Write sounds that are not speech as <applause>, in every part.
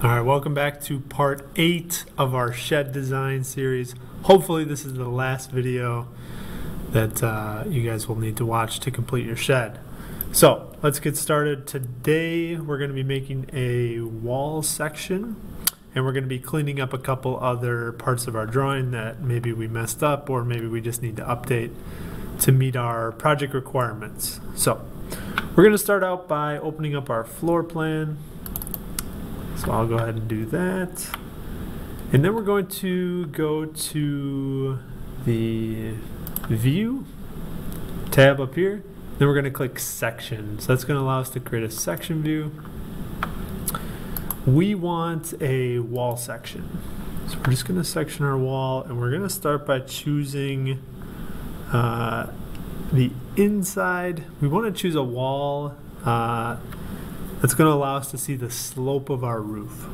All right, welcome back to part eight of our shed design series. Hopefully, this is the last video that uh, you guys will need to watch to complete your shed. So let's get started. Today, we're going to be making a wall section and we're going to be cleaning up a couple other parts of our drawing that maybe we messed up or maybe we just need to update to meet our project requirements. So we're going to start out by opening up our floor plan. So I'll go ahead and do that. And then we're going to go to the view tab up here. Then we're going to click section. So that's going to allow us to create a section view. We want a wall section. So we're just going to section our wall and we're going to start by choosing uh, the inside. We want to choose a wall uh, that's going to allow us to see the slope of our roof.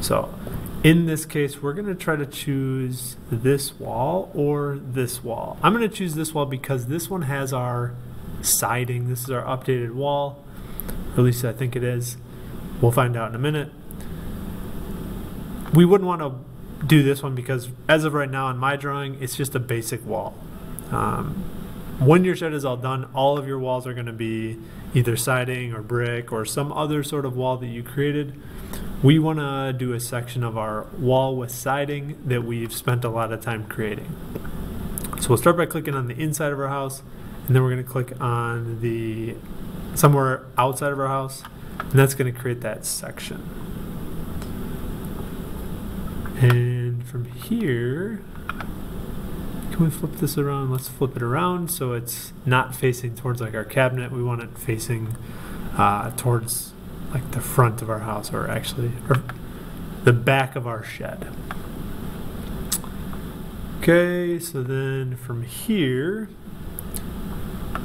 So in this case, we're going to try to choose this wall or this wall. I'm going to choose this wall because this one has our siding. This is our updated wall. At least I think it is. We'll find out in a minute. We wouldn't want to do this one because as of right now in my drawing, it's just a basic wall. Um, when your shed is all done, all of your walls are going to be either siding or brick or some other sort of wall that you created. We want to do a section of our wall with siding that we've spent a lot of time creating. So we'll start by clicking on the inside of our house, and then we're going to click on the somewhere outside of our house, and that's going to create that section. And from here, can we flip this around? Let's flip it around so it's not facing towards like our cabinet. We want it facing uh, towards like the front of our house or actually or the back of our shed. Okay, so then from here,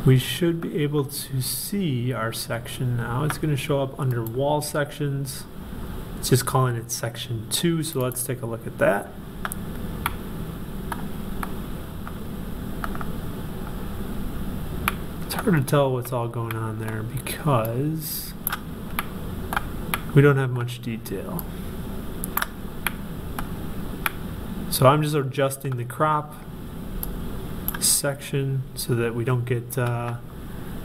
we should be able to see our section now. It's going to show up under wall sections. It's just calling it section two, so let's take a look at that. Hard to tell what's all going on there because we don't have much detail. So I'm just adjusting the crop section so that we don't get uh,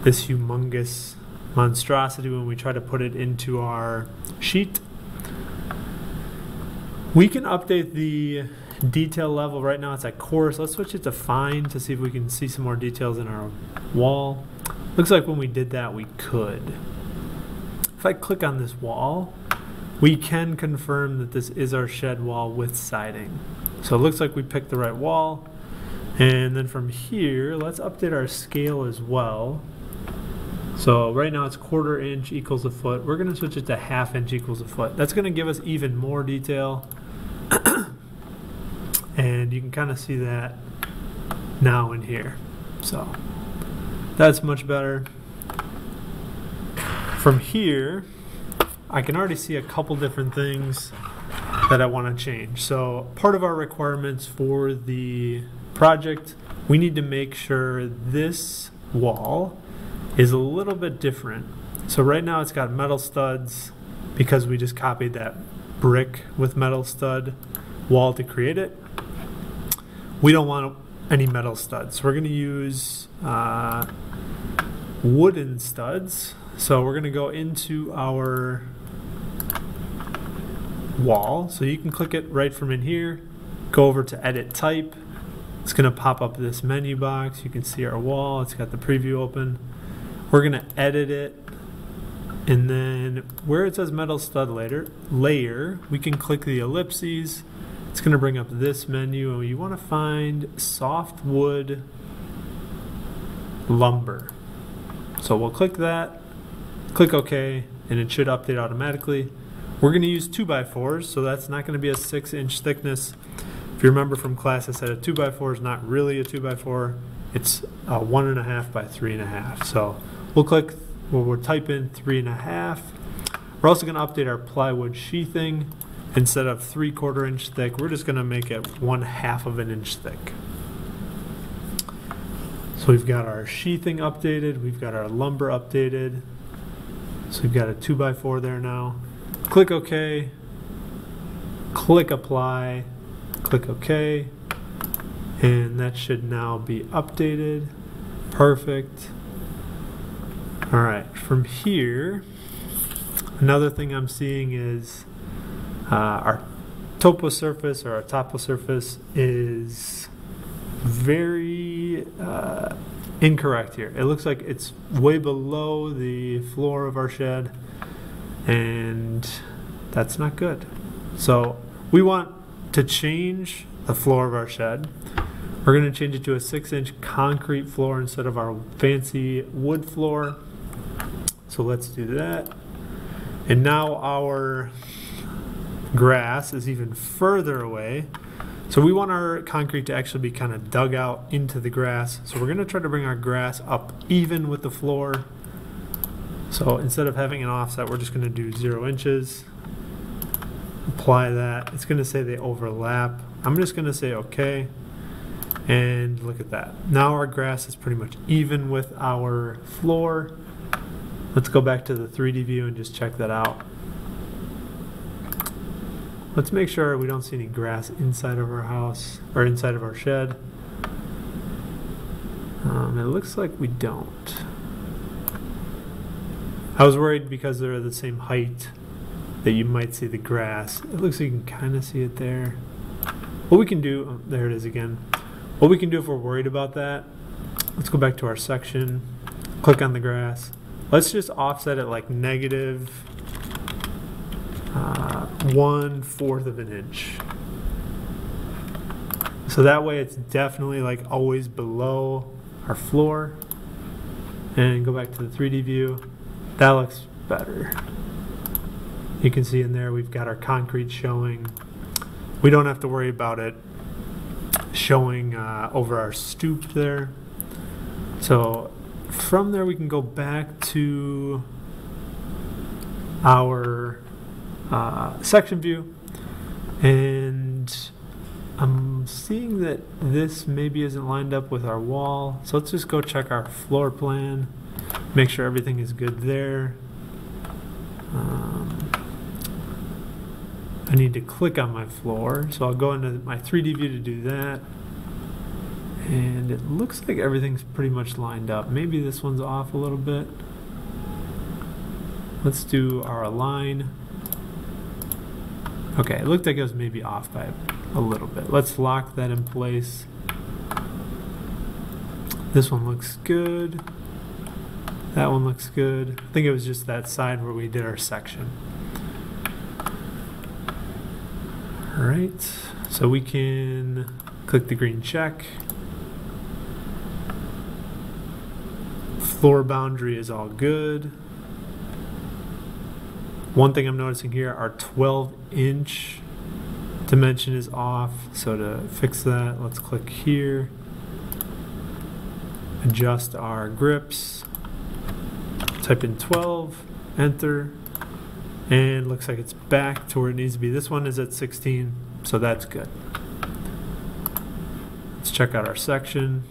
this humongous monstrosity when we try to put it into our sheet. We can update the detail level right now it's at coarse let's switch it to fine to see if we can see some more details in our wall looks like when we did that we could. If I click on this wall we can confirm that this is our shed wall with siding. So it looks like we picked the right wall. And then from here let's update our scale as well. So right now it's quarter inch equals a foot. We're going to switch it to half inch equals a foot. That's going to give us even more detail. <coughs> And you can kind of see that now in here so that's much better. From here I can already see a couple different things that I want to change. So part of our requirements for the project we need to make sure this wall is a little bit different. So right now it's got metal studs because we just copied that brick with metal stud wall to create it. We don't want any metal studs. We're going to use uh, wooden studs. So we're going to go into our wall. So you can click it right from in here. Go over to edit type. It's going to pop up this menu box. You can see our wall. It's got the preview open. We're going to edit it. And then where it says metal stud layer, layer, we can click the ellipses it's going to bring up this menu and you want to find softwood lumber. So we'll click that, click OK, and it should update automatically. We're going to use 2x4s, so that's not going to be a 6 inch thickness. If you remember from class, I said a 2x4 is not really a 2x4, it's a 1.5 by 3.5. So we'll click, well, we'll type in 3.5. We're also going to update our plywood sheathing instead of three quarter inch thick, we're just going to make it one half of an inch thick. So we've got our sheathing updated, we've got our lumber updated. So we've got a 2x4 there now. Click OK, click apply, click OK, and that should now be updated. Perfect. All right, from here, another thing I'm seeing is uh, our topo surface or our topo surface is very uh, incorrect here. It looks like it's way below the floor of our shed, and that's not good. So we want to change the floor of our shed. We're going to change it to a six inch concrete floor instead of our fancy wood floor. So let's do that. And now our grass is even further away. So we want our concrete to actually be kind of dug out into the grass. So we're going to try to bring our grass up even with the floor. So instead of having an offset, we're just going to do zero inches. Apply that. It's going to say they overlap. I'm just going to say okay. And look at that. Now our grass is pretty much even with our floor. Let's go back to the 3D view and just check that out. Let's make sure we don't see any grass inside of our house or inside of our shed. Um, it looks like we don't. I was worried because they're the same height that you might see the grass. It looks like you can kind of see it there. What we can do, oh, there it is again. What we can do if we're worried about that, let's go back to our section, click on the grass, Let's just offset it like negative uh, one fourth of an inch. So that way it's definitely like always below our floor. And go back to the 3D view. That looks better. You can see in there we've got our concrete showing. We don't have to worry about it showing uh, over our stoop there. So from there we can go back to our uh, section view and I'm seeing that this maybe isn't lined up with our wall so let's just go check our floor plan make sure everything is good there um, I need to click on my floor so I'll go into my 3D view to do that and it looks like everything's pretty much lined up. Maybe this one's off a little bit. Let's do our align. Okay, it looked like it was maybe off by a little bit. Let's lock that in place. This one looks good. That one looks good. I think it was just that side where we did our section. All right, so we can click the green check. Floor boundary is all good. One thing I'm noticing here, our 12 inch dimension is off. So to fix that, let's click here. Adjust our grips. Type in 12, enter, and looks like it's back to where it needs to be. This one is at 16, so that's good. Let's check out our section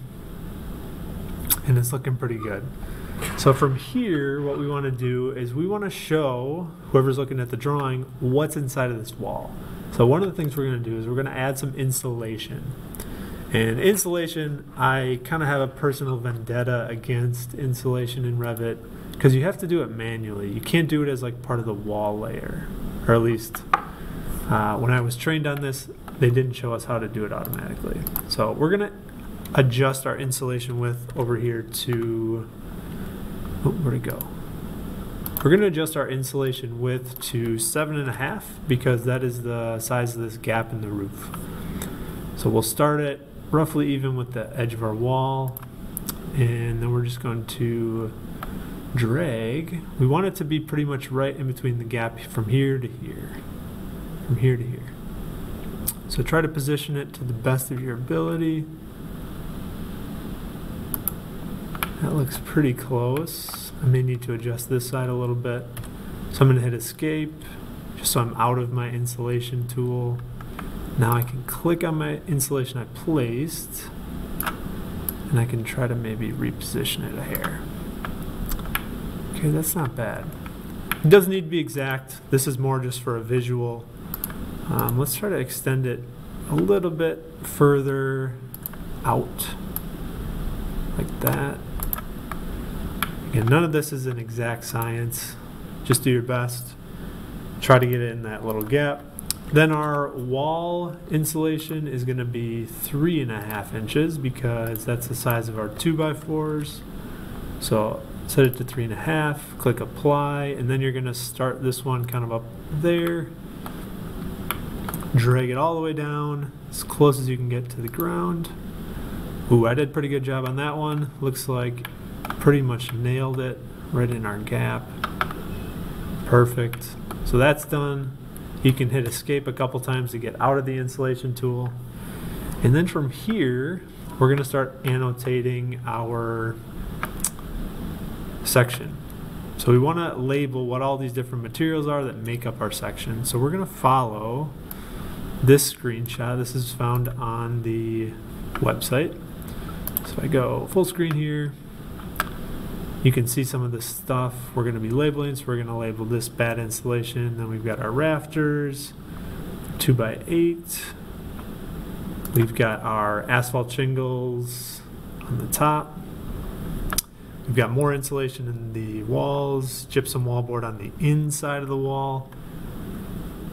and it's looking pretty good. So from here, what we want to do is we want to show whoever's looking at the drawing what's inside of this wall. So one of the things we're going to do is we're going to add some insulation. And insulation, I kind of have a personal vendetta against insulation in Revit because you have to do it manually. You can't do it as like part of the wall layer, or at least uh, when I was trained on this, they didn't show us how to do it automatically. So we're going to adjust our insulation width over here to, oh, where'd it go? We're going to adjust our insulation width to seven and a half because that is the size of this gap in the roof. So we'll start it roughly even with the edge of our wall and then we're just going to drag. We want it to be pretty much right in between the gap from here to here, from here to here. So try to position it to the best of your ability. That looks pretty close. I may need to adjust this side a little bit. So I'm going to hit escape just so I'm out of my insulation tool. Now I can click on my insulation I placed and I can try to maybe reposition it a hair. Okay, that's not bad. It doesn't need to be exact. This is more just for a visual. Um, let's try to extend it a little bit further out, like that. Again, none of this is an exact science. Just do your best. Try to get it in that little gap. Then our wall insulation is going to be three and a half inches because that's the size of our two by fours. So set it to three and a half, click apply, and then you're going to start this one kind of up there. Drag it all the way down as close as you can get to the ground. Ooh, I did a pretty good job on that one. Looks like pretty much nailed it right in our gap. Perfect. So that's done. You can hit escape a couple times to get out of the insulation tool. And then from here, we're going to start annotating our section. So we want to label what all these different materials are that make up our section. So we're going to follow this screenshot. This is found on the website. So I go full screen here. You can see some of the stuff we're going to be labeling. So we're going to label this batt insulation. Then we've got our rafters, 2 by 8 We've got our asphalt shingles on the top. We've got more insulation in the walls, gypsum wallboard on the inside of the wall,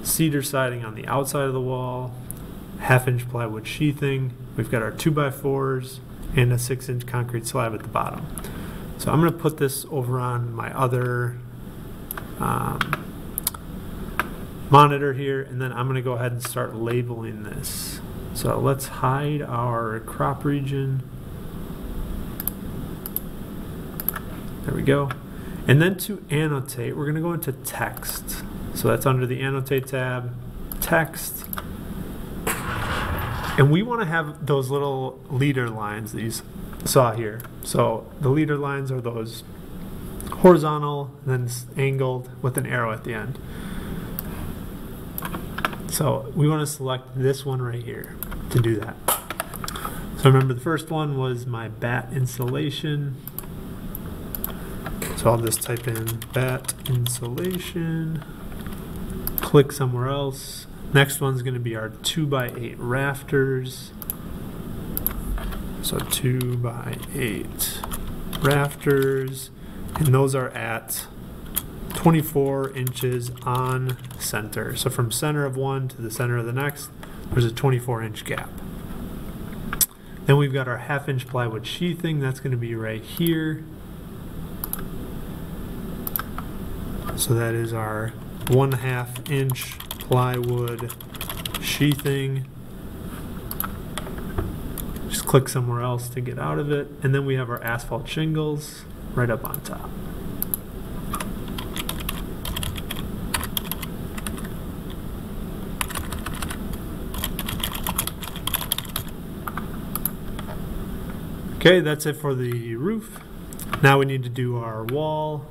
cedar siding on the outside of the wall, half inch plywood sheathing. We've got our 2 by 4s and a 6 inch concrete slab at the bottom. So I'm going to put this over on my other um, monitor here and then I'm going to go ahead and start labeling this. So let's hide our crop region. There we go. And then to annotate, we're going to go into text. So that's under the annotate tab, text. And we want to have those little leader lines that you saw here. So the leader lines are those horizontal, then angled with an arrow at the end. So we want to select this one right here to do that. So remember the first one was my batt insulation. So I'll just type in batt insulation, click somewhere else. Next one's going to be our 2 by 8 rafters. So 2 by 8 rafters, and those are at 24 inches on center. So from center of one to the center of the next, there's a 24 inch gap. Then we've got our half inch plywood sheathing, that's going to be right here. So that is our one half inch plywood sheathing. Just click somewhere else to get out of it. And then we have our asphalt shingles right up on top. Okay, that's it for the roof. Now we need to do our wall.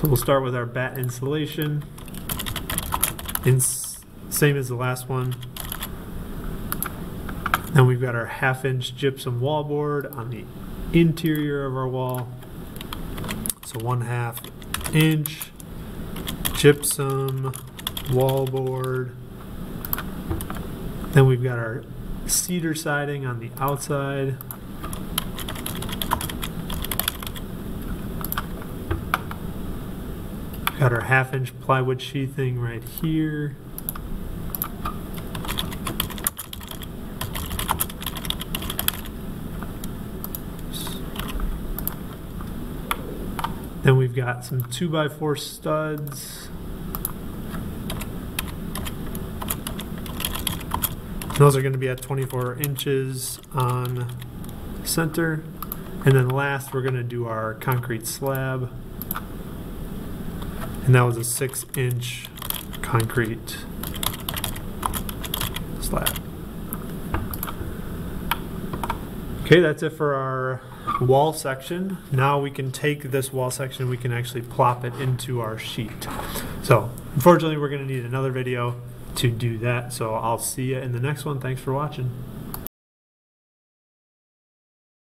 So we'll start with our batt insulation. In same as the last one. Then we've got our half inch gypsum wallboard on the interior of our wall. So one half inch gypsum wallboard. Then we've got our cedar siding on the outside. Got our half inch plywood sheathing right here. Then we've got some 2x4 studs. Those are going to be at 24 inches on center. And then last, we're going to do our concrete slab. And that was a six inch concrete slab. Okay, that's it for our wall section. Now we can take this wall section, we can actually plop it into our sheet. So, unfortunately, we're going to need another video to do that. So I'll see you in the next one. Thanks for watching.